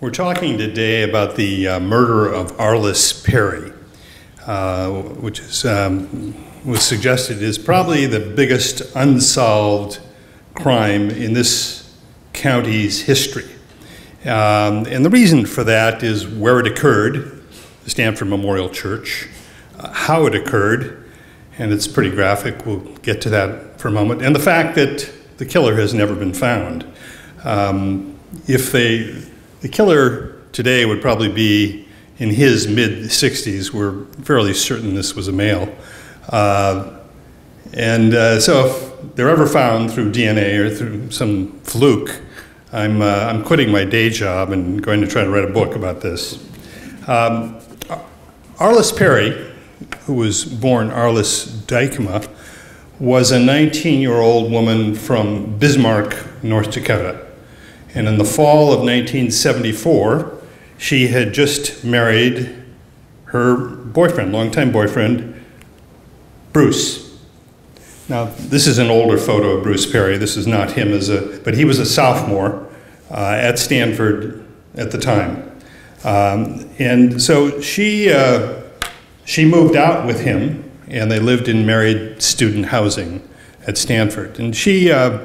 We're talking today about the uh, murder of Arlis Perry, uh, which is, um, was suggested is probably the biggest unsolved crime in this county's history. Um, and the reason for that is where it occurred, the Stanford Memorial Church, uh, how it occurred, and it's pretty graphic. We'll get to that for a moment, and the fact that the killer has never been found. Um, if they the killer today would probably be in his mid 60s. We're fairly certain this was a male. Uh, and uh, so if they're ever found through DNA or through some fluke, I'm, uh, I'm quitting my day job and going to try to write a book about this. Um, Arlis Perry, who was born Arlis Dykema, was a 19 year old woman from Bismarck, North Dakota. And in the fall of 1974, she had just married her boyfriend, longtime boyfriend, Bruce. Now, this is an older photo of Bruce Perry. This is not him as a, but he was a sophomore uh, at Stanford at the time. Um, and so she, uh, she moved out with him, and they lived in married student housing at Stanford. And she, uh,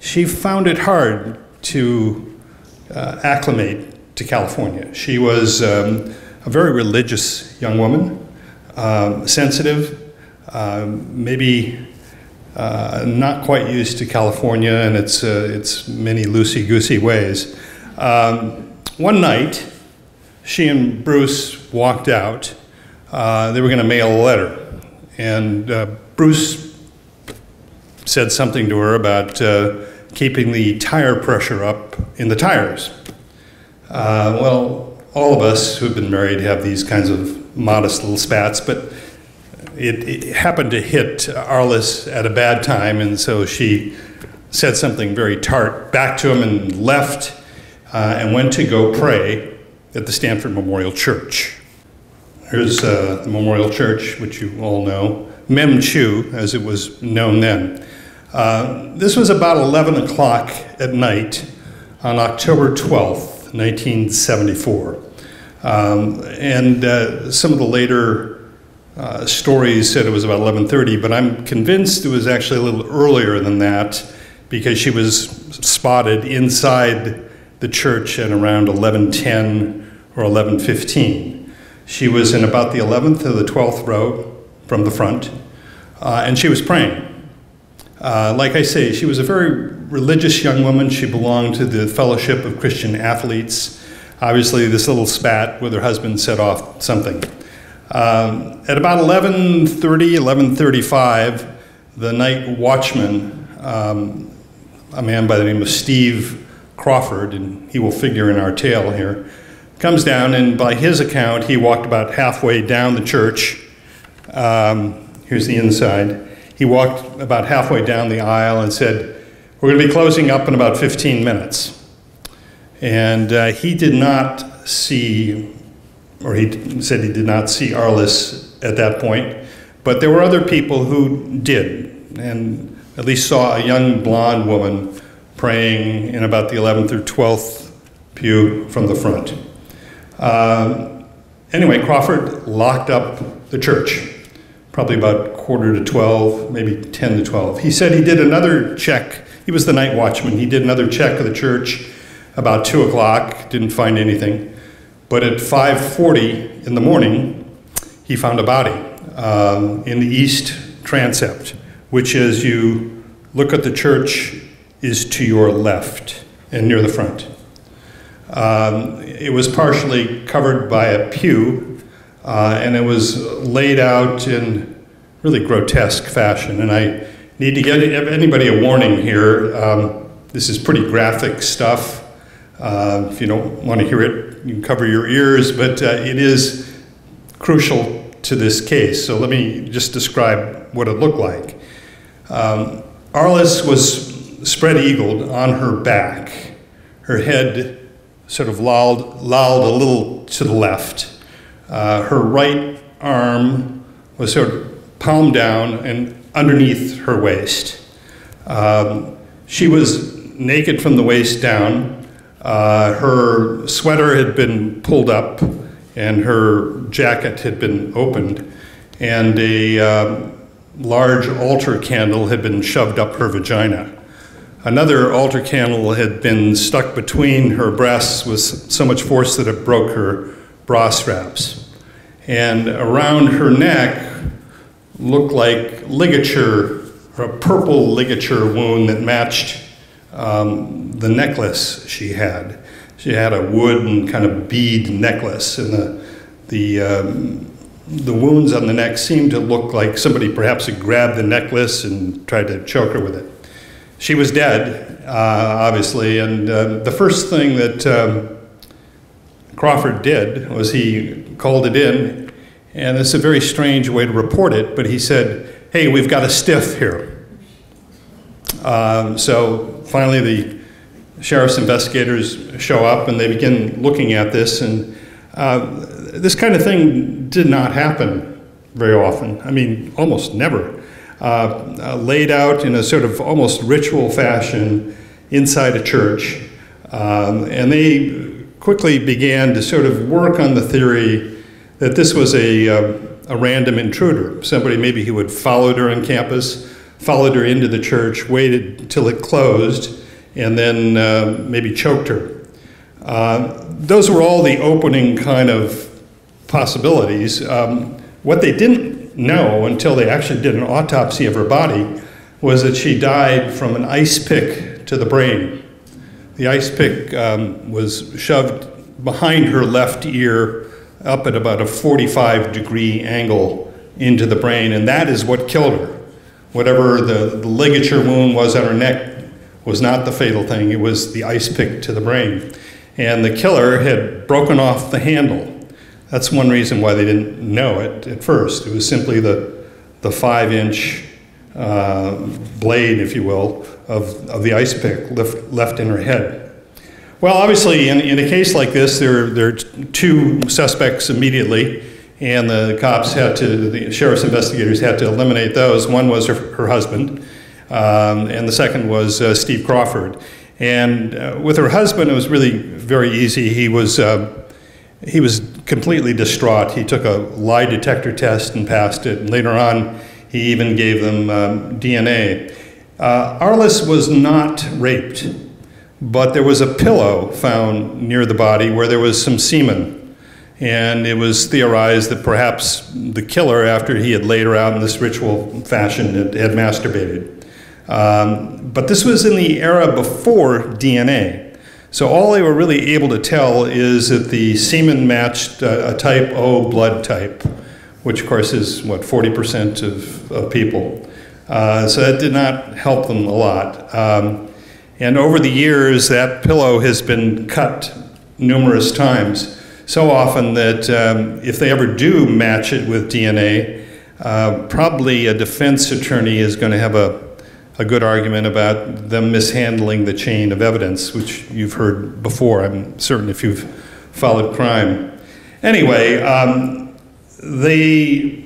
she found it hard to uh, acclimate to California. She was um, a very religious young woman, um, sensitive, um, maybe uh, not quite used to California and its, uh, its many loosey goosey ways. Um, one night, she and Bruce walked out. Uh, they were going to mail a letter. And uh, Bruce said something to her about uh, keeping the tire pressure up in the tires. Uh, well, all of us who've been married have these kinds of modest little spats, but it, it, happened to hit Arlis at a bad time, and so she said something very tart back to him and left uh, and went to go pray at the Stanford Memorial Church. Here's uh, the Memorial Church, which you all know, Mem Chu, as it was known then. Uh, this was about 11 o'clock at night on October 12th, 1974. Um, and uh, some of the later uh, stories said it was about 11:30, but I'm convinced it was actually a little earlier than that because she was spotted inside the church at around 11:10 or 11:15. She was in about the 11th or the 12th row from the front, uh, and she was praying. Uh, like I say, she was a very religious young woman. She belonged to the Fellowship of Christian Athletes. Obviously, this little spat with her husband set off something. Um, at about 11:30, 11:35, the night watchman, um, a man by the name of Steve Crawford, and he will figure in our tale here, comes down, and by his account, he walked about halfway down the church. Um, here's the inside he walked about halfway down the aisle and said, We're going to be closing up in about 15 minutes. And uh, he did not see, or he said he did not see Arlis at that point, but there were other people who did, and at least saw a young blonde woman praying in about the 11th or 12th pew from the front. Uh, anyway, Crawford locked up the church probably about quarter to 12, maybe 10 to 12. He said he did another check. He was the night watchman. He did another check of the church about 2 o'clock, didn't find anything. But at 5.40 in the morning, he found a body um, in the east transept, which as you look at the church is to your left and near the front. Um, it was partially covered by a pew uh, and it was laid out in really grotesque fashion. And I need to give anybody a warning here. Um, this is pretty graphic stuff. Uh, if you don't want to hear it, you can cover your ears, but uh, it is crucial to this case. So let me just describe what it looked like. Um, Arlis was spread eagled on her back. Her head sort of lolled, lolled a little to the left. Uh, her right arm was sort of palm down and underneath her waist. Um, she was naked from the waist down. Uh, her sweater had been pulled up and her jacket had been opened, and a um, large altar candle had been shoved up her vagina. Another altar candle had been stuck between her breasts with so much force that it broke her bra straps. And around her neck looked like ligature, a purple ligature wound that matched um, the necklace she had. She had a wooden kind of bead necklace, and the, the, um, the wounds on the neck seemed to look like somebody perhaps had grabbed the necklace and tried to choke her with it. She was dead, uh, obviously, and uh, the first thing that um, Crawford did was he called it in, and it's a very strange way to report it, but he said, Hey, we've got a stiff here. Um, so finally, the sheriff's investigators show up and they begin looking at this, and uh, this kind of thing did not happen very often. I mean, almost never. Uh, uh, laid out in a sort of almost ritual fashion inside a church. Um, and they quickly began to sort of work on the theory that this was a, uh, a random intruder, somebody maybe who had followed her on campus, followed her into the church, waited till it closed, and then uh, maybe choked her. Uh, those were all the opening kind of possibilities. Um, what they didn't know until they actually did an autopsy of her body was that she died from an ice pick to the brain. The ice pick um, was shoved behind her left ear up at about a 45 degree angle into the brain, and that is what killed her. Whatever the, the ligature wound was on her neck was not the fatal thing, it was the ice pick to the brain. And the killer had broken off the handle. That's one reason why they didn't know it at first. It was simply the, the five inch uh, blade, if you will, of, of the ice pick left, left in her head. Well, obviously, in, in a case like this, there, there are two suspects immediately, and the cops had to, the sheriff's investigators had to eliminate those. One was her, her husband, um, and the second was uh, Steve Crawford. And uh, with her husband, it was really very easy. He was, uh, he was completely distraught. He took a lie detector test and passed it. And later on, he even gave them um, DNA. Uh, Arlis was not raped, but there was a pillow found near the body where there was some semen. And it was theorized that perhaps the killer, after he had laid her out in this ritual fashion, had, had masturbated. Um, but this was in the era before DNA. So all they were really able to tell is that the semen matched a type O blood type, which of course is what 40% of, of people. Uh, so that did not help them a lot. Um, and over the years, that pillow has been cut numerous times, so often that um, if they ever do match it with DNA, uh, probably a defense attorney is going to have a a good argument about them mishandling the chain of evidence, which you've heard before. I'm certain if you've followed crime. Anyway, um, they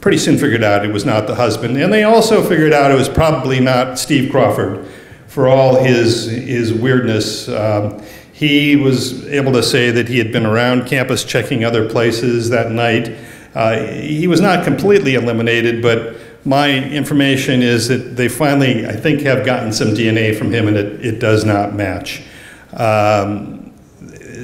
pretty soon figured out it was not the husband, and they also figured out it was probably not Steve Crawford for all his, his weirdness. Um, he was able to say that he had been around campus checking other places that night. Uh, he was not completely eliminated, but my information is that they finally, I think, have gotten some DNA from him and it, it does not match. Um,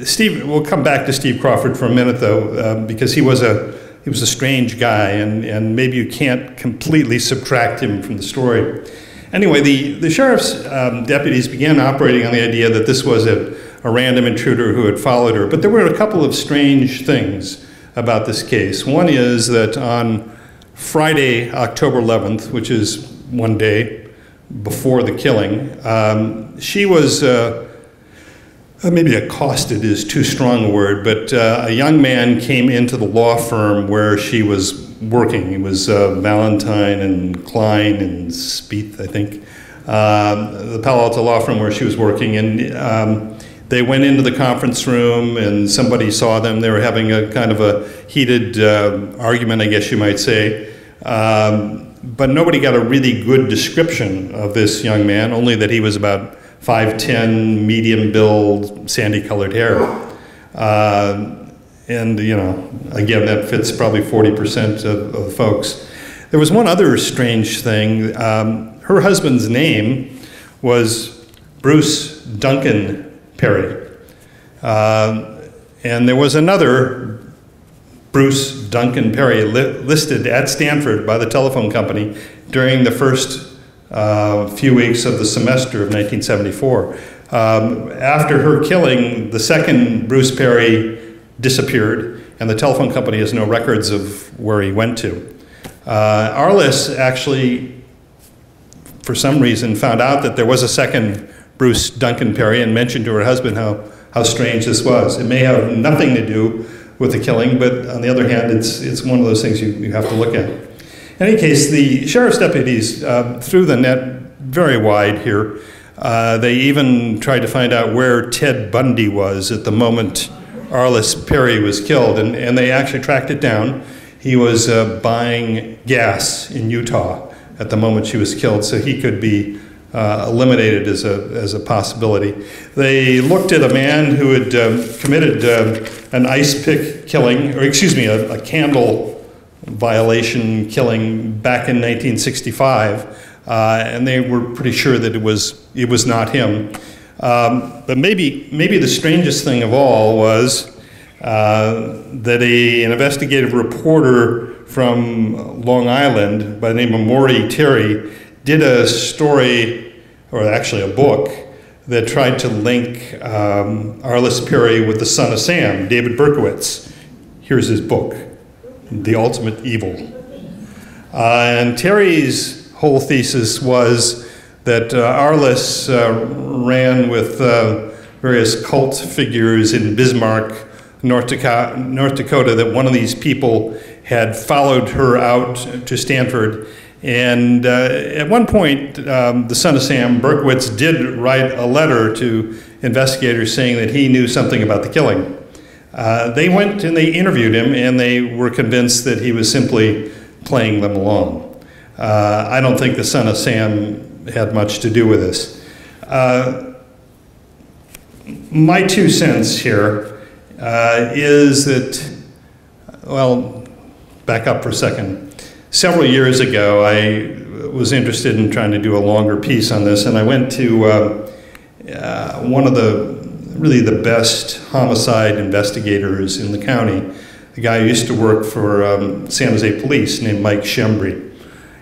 Steve, we'll come back to Steve Crawford for a minute though, uh, because he was a he was a strange guy, and, and maybe you can't completely subtract him from the story. Anyway, the, the sheriff's um, deputies began operating on the idea that this was a, a random intruder who had followed her, but there were a couple of strange things about this case. One is that on Friday, October 11th, which is one day before the killing, um, she was uh, uh, maybe accosted is too strong a word, but uh, a young man came into the law firm where she was working. It was uh, Valentine and Klein and Spieth, I think, um, the Palo Alto law firm where she was working. And um, they went into the conference room and somebody saw them. They were having a kind of a heated uh, argument, I guess you might say. Um, but nobody got a really good description of this young man, only that he was about 5'10, medium build, sandy colored hair. Uh, and, you know, again, that fits probably 40% of, of folks. There was one other strange thing. Um, her husband's name was Bruce Duncan Perry. Uh, and there was another Bruce Duncan Perry li listed at Stanford by the telephone company during the first uh, few weeks of the semester of 1974. Um, after her killing, the second Bruce Perry disappeared, and the telephone company has no records of where he went to. Uh, Arlis actually, for some reason, found out that there was a second Bruce Duncan Perry and mentioned to her husband how, how strange this was. It may have nothing to do with the killing, but on the other hand, it's, it's one of those things you, you have to look at. In any case, the sheriff's deputies uh, threw the net very wide here. Uh, they even tried to find out where Ted Bundy was at the moment Arlis Perry was killed, and, and they actually tracked it down. He was uh, buying gas in Utah at the moment she was killed, so he could be uh, eliminated as a, as a possibility. They looked at a man who had um, committed uh, an ice pick killing, or excuse me, a, a candle violation killing back in 1965, uh, and they were pretty sure that it was, it was not him. Um, but maybe, maybe the strangest thing of all was uh, that a, an investigative reporter from Long Island by the name of Maury Terry did a story, or actually a book, that tried to link um, Arlis Perry with the son of Sam, David Berkowitz. Here's his book, The Ultimate Evil. Uh, and Terry's whole thesis was that uh, Arlis uh, ran with uh, various cult figures in Bismarck, North Dakota, North Dakota, that one of these people had followed her out to Stanford and uh, at one point, um, the son of Sam, Berkowitz, did write a letter to investigators saying that he knew something about the killing. Uh, they went and they interviewed him, and they were convinced that he was simply playing them along. Uh, I don't think the son of Sam had much to do with this. Uh, my two cents here uh, is that, well, back up for a second several years ago, I was interested in trying to do a longer piece on this, and I went to uh, one of the really the best homicide investigators in the county, a guy who used to work for um, San Jose Police named Mike Schembri.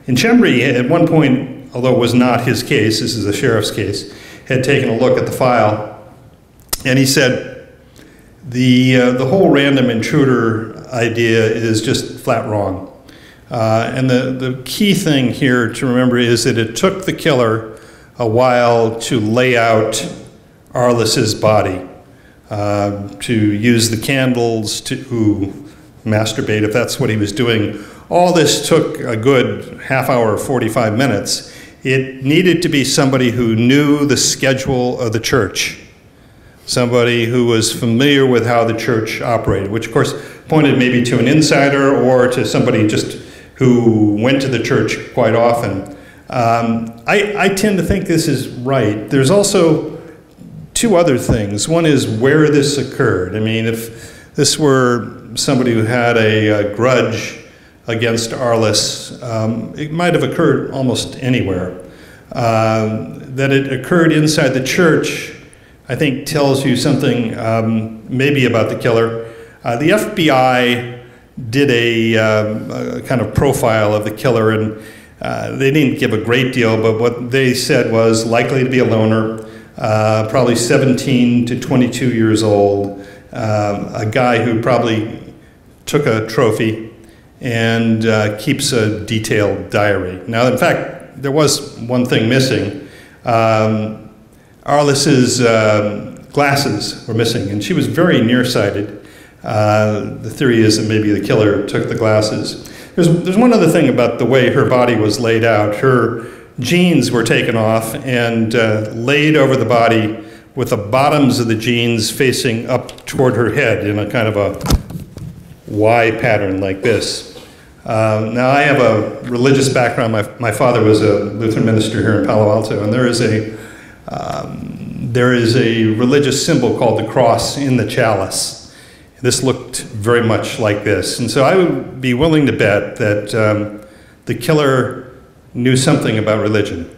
And Schembri, at one point, although it was not his case, this is a sheriff's case, had taken a look at the file, and he said, the, uh, the whole random intruder idea is just flat wrong. Uh, and the, the key thing here to remember is that it took the killer a while to lay out Arlis's body, uh, to use the candles to masturbate, if that's what he was doing. All this took a good half hour, 45 minutes. It needed to be somebody who knew the schedule of the church, somebody who was familiar with how the church operated, which of course pointed maybe to an insider or to somebody just who went to the church quite often. Um, I, I tend to think this is right. There's also two other things. One is where this occurred. I mean, if this were somebody who had a, a grudge against Arlis, um, it might have occurred almost anywhere. Uh, that it occurred inside the church, I think, tells you something um, maybe about the killer. Uh, the FBI did a, um, a, kind of profile of the killer, and uh, they didn't give a great deal, but what they said was likely to be a loner, uh, probably 17 to 22 years old, um, a guy who probably took a trophy and uh, keeps a detailed diary. Now, in fact, there was one thing missing. Um, Arlis's um, glasses were missing, and she was very nearsighted. Uh, the theory is that maybe the killer took the glasses. There's, there's one other thing about the way her body was laid out. Her jeans were taken off and uh, laid over the body with the bottoms of the jeans facing up toward her head in a kind of a Y pattern like this. Um, now, I have a religious background. My, my father was a Lutheran minister here in Palo Alto, and there is a Um, there is a religious symbol called the cross in the chalice. This looked very much like this. And so I would be willing to bet that um, the killer knew something about religion.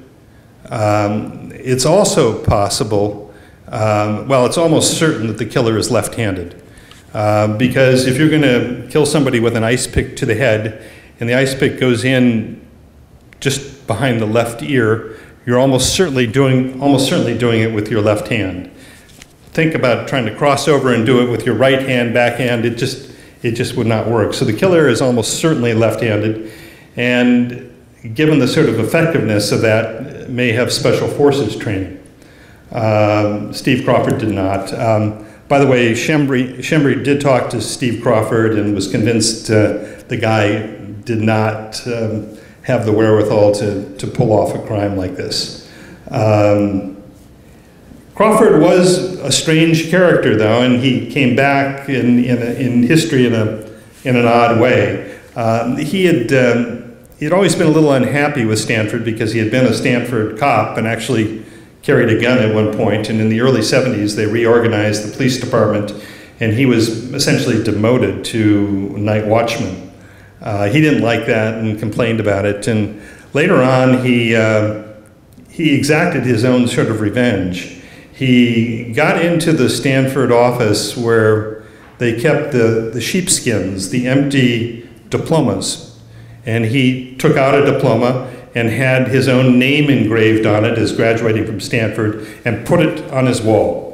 Um, it's also possible, um, well, it's almost certain that the killer is left handed. Uh, because if you're going to kill somebody with an ice pick to the head, and the ice pick goes in just behind the left ear, you're almost certainly doing almost certainly doing it with your left hand. Think about trying to cross over and do it with your right hand, backhand. It just it just would not work. So the killer is almost certainly left-handed, and given the sort of effectiveness of that, may have special forces training. Um, Steve Crawford did not. Um, by the way, Schembri did talk to Steve Crawford and was convinced uh, the guy did not um, have the wherewithal to, to pull off a crime like this. Um, Crawford was a strange character, though, and he came back in, in, a, in history in, a, in an odd way. Um, he had um, he had always been a little unhappy with Stanford because he had been a Stanford cop and actually carried a gun at one point. And in the early 70s, they reorganized the police department, and he was essentially demoted to night watchman. Uh, he didn't like that and complained about it. And later on, he, uh, he exacted his own sort of revenge. He got into the Stanford office where they kept the, the sheepskins, the empty diplomas. And he took out a diploma and had his own name engraved on it as graduating from Stanford and put it on his wall.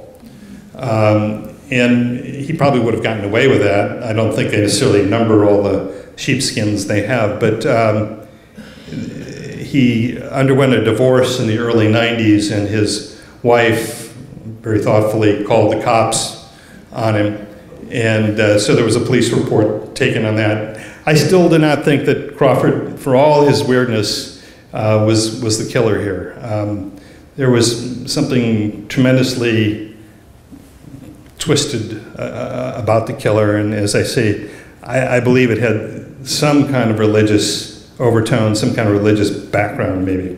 Um, and he probably would have gotten away with that. I don't think they necessarily number all the sheepskins they have, but um, he underwent a divorce in the early 90s, and his wife very thoughtfully called the cops on him. And uh, so there was a police report taken on that. I still do not think that Crawford, for all his weirdness, uh, was, was the killer here. Um, there was something tremendously twisted uh, uh about the killer, and as I say, I, I believe it had some kind of religious overtone, some kind of religious background, maybe.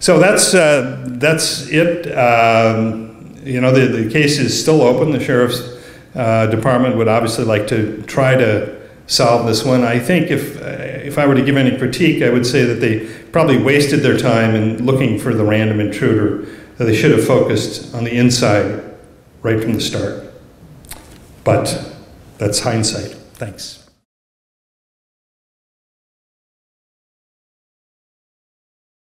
So that's uh, that's it. Um, you know, the, the case is still open. The sheriff's uh, department would obviously like to try to solve this one. I think if uh, if I were to give any critique, I would say that they probably wasted their time in looking for the random intruder. That they should have focused on the inside right from the start. But that's hindsight. Thanks.